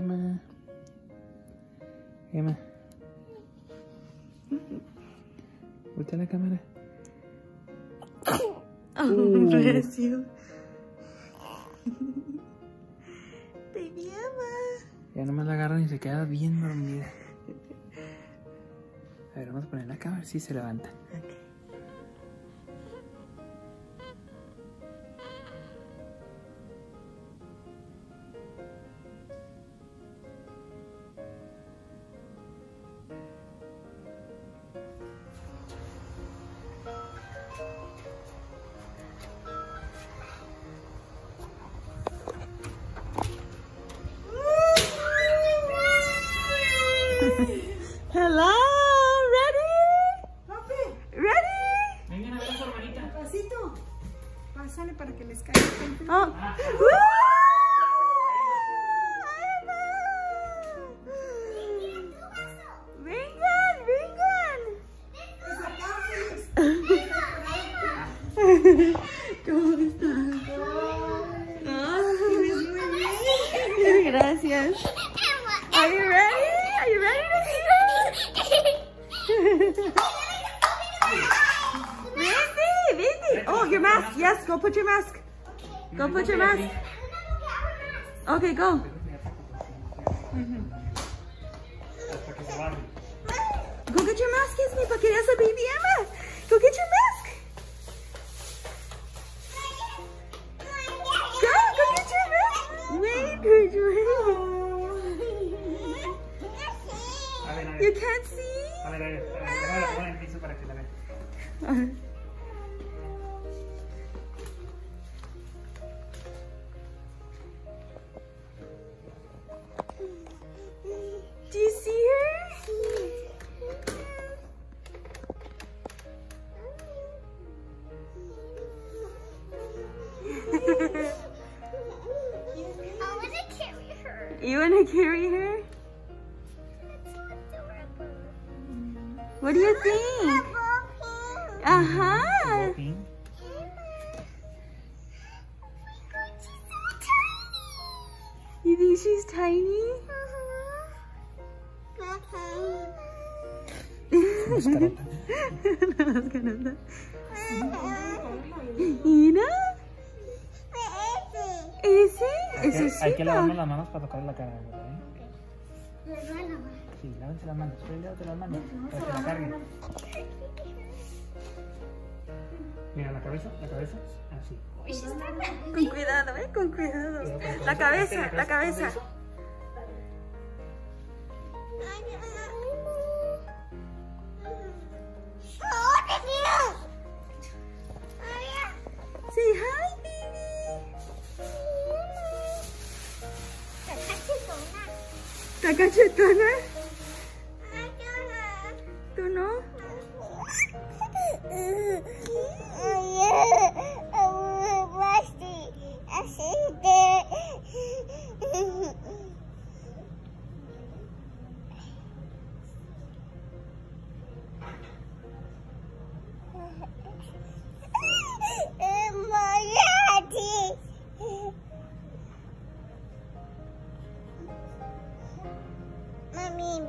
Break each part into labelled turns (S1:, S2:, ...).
S1: Emma. Emma. Voltea la cámara.
S2: Oh, bless you. Baby Emma.
S1: Ya nomás la agarran y se queda bien dormida. A ver, vamos a poner la cámara, sí se levanta.
S2: Hello,
S3: Pásale para que les caiga.
S2: Oh. Woo! Vengan, vengan. ¿Cómo estás? Ay, Gracias. Are you ready? Are you ready to see Oh, your mask. Yes, go put your mask. Go put your mask. Okay, go. Go get your mask, Ismi, para que veas a baby Emma. Go get your mask. Go, go get your mask. Wait, wait, wait. You can't see? You
S4: want to carry her? It's so adorable.
S2: What do you think? Uh-huh. You think she's tiny?
S1: Mascarota.
S2: Las ¿Ese? ¿Ese es
S1: Hay que lavarnos las manos para tocarle la cara, ¿verdad? Sí, lávense las manos. Solo lávate las manos para que la carguen. Mira, la cabeza, la cabeza. Así.
S2: Con cuidado, ¿eh? Con cuidado. La cabeza, la cabeza. Say తగ్గచెత్తానా తును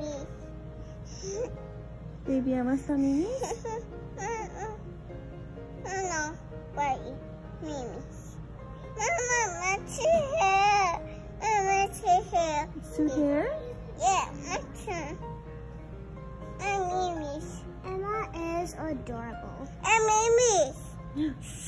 S2: ¿Tú no?
S4: Mami.
S2: Baby, amas a mí?
S4: No, wait, Mimi. Mama, my two hair. Mama, two hair.
S2: Su hair?
S4: Yeah, my turn. And Mimi's. Emma is adorable. And Mimi's.